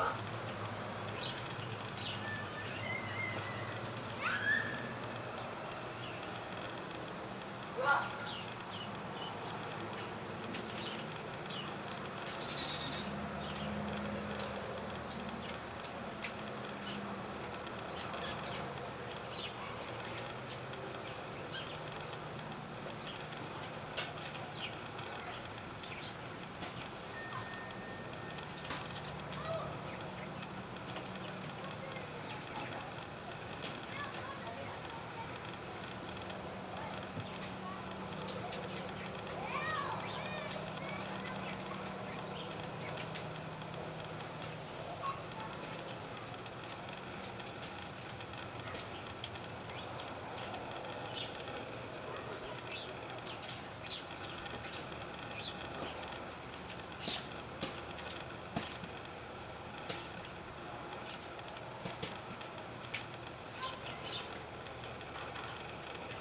Wow.